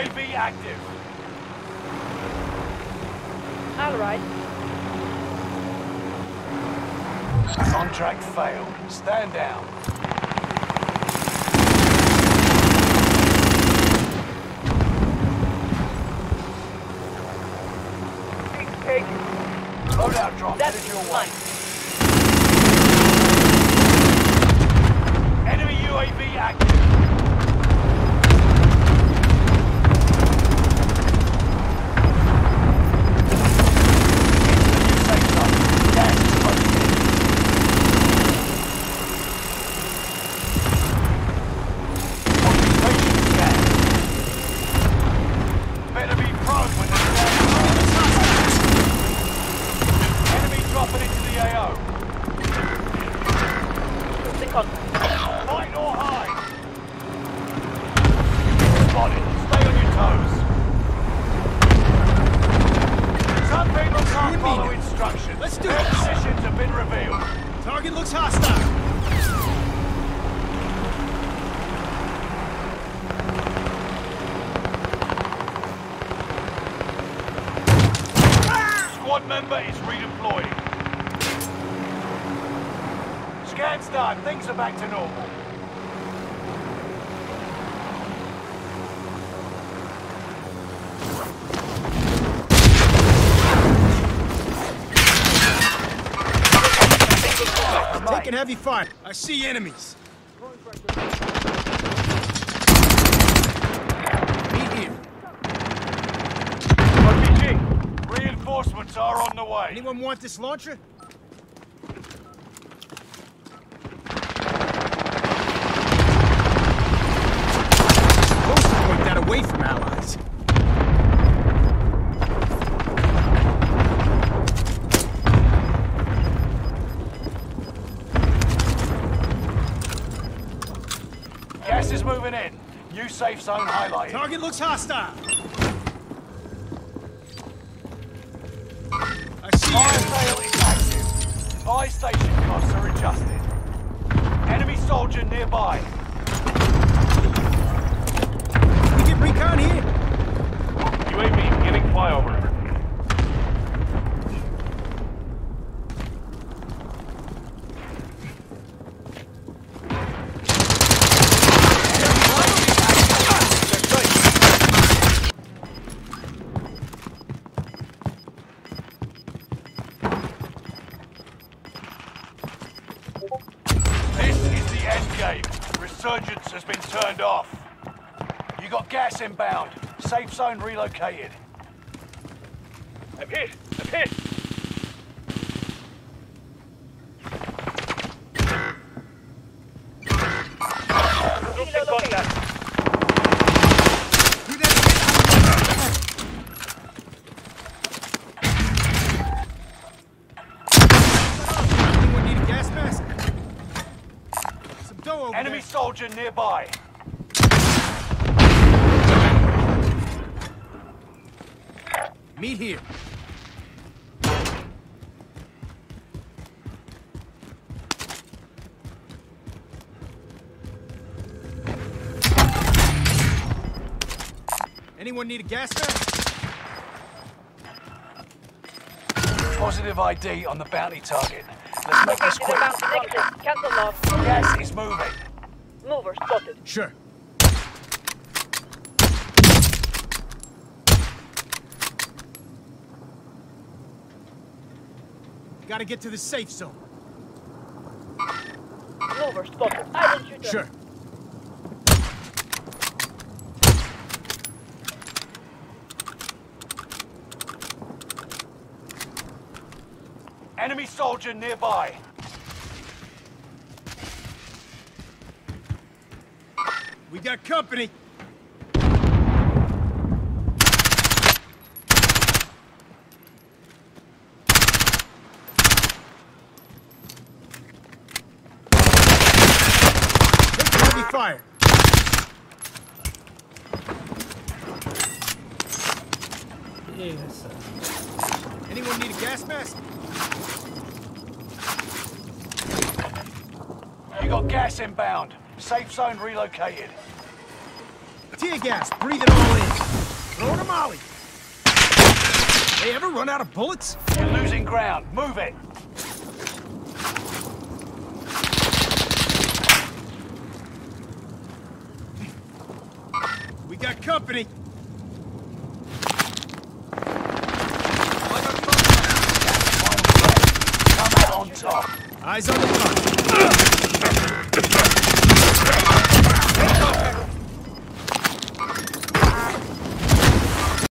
UAV active. All right. Contract failed. Stand down. Loadout drop That's your way. Enemy UAV active. Contact. Fight or hide. Spotted. Stay on your toes. Some people can't follow instructions. Let's do Their it. positions have been revealed. Target looks hostile. Squad member is redeploying. Scan's done. Things are back to normal. Taking heavy fire. I see enemies. Meet here. RPG, reinforcements are on the way. Anyone want this launcher? Away from allies. Gas is moving in. New safe zone highlighted. Target looks hostile. I see Fire enemies. sale is active. Buy station costs are adjusted. Enemy soldier nearby. We get recon here. UAV beginning flyover. This is the end game. Resurgence has been turned off. You got gas inbound. Safe zone relocated. I'm hit. I'm hit. Kilo located. Who Meet here. Anyone need a gas mask? Positive ID on the bounty target. Let's make this Located quick. about negative. Cancel loss. Gas is moving. Mover spotted. Sure. Gotta get to the safe zone. Mover spotted. I will shoot them. Sure. Enemy soldier nearby. We got company. Take heavy fire. Anyone need a gas mask? You got gas inbound. Safe zone relocated. Tear gas, breathe it all in. Throw it a molly. They ever run out of bullets? You're losing ground. Move it. Company. Come out on top. Eyes on the gun.